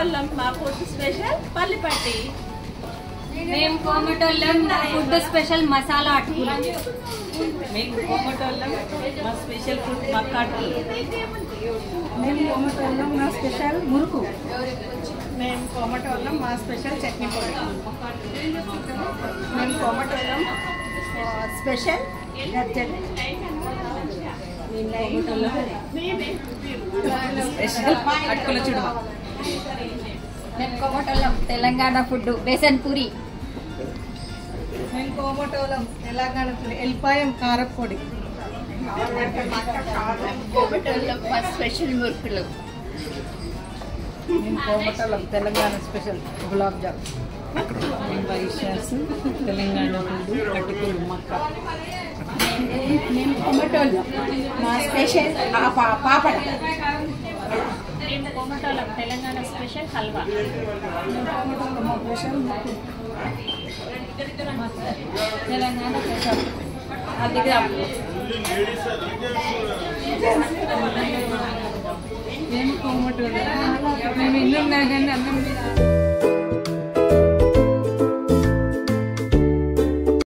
Food special pallipatti. మేము కోమటోళ్ళం food special masala అటుకులు. మేము కోమటోళ్ళం మా స్పెషల్ ఫుడ్ మక్కాటులు మేము కోమటోళ్ళం మా స్పెషల్ మురుకు. మేము కోమటోళ్ళం మా స్పెషల్ చట్నీ పొడి. మేము కోమటోళ్ళం స్పెషల్ గజ్జలు స్పెషల్ అటుకుల చుడువ. మేము కోమటోళ్ళం తెలంగాణ ఫుడ్ బేసన్ పూరి. మేము కోమటోళ్ళం తెలంగాణ ఎల్పాయం కారపొడి. కోమటోళ్ళం స్పెషల్ మురుకులు. మేము కోమటోళ్ళం తెలంగాణ స్పెషల్ గులాబ్ జామ్. వైశ్యాస్ తెలంగాణ ఫుడ్ అటుకులు మక్క. మేము కోమటోళ్ళం. మా స్పెషల్ పాపడ మేము కోమటోళ్ళం తెలంగాణ స్పెషల్ హల్వా తెలంగాణ స్పెషల్ అది మేము కోమటోళ్ళం మేము ఇల్లు ఉన్నా కానీ అన్నం తినాలి.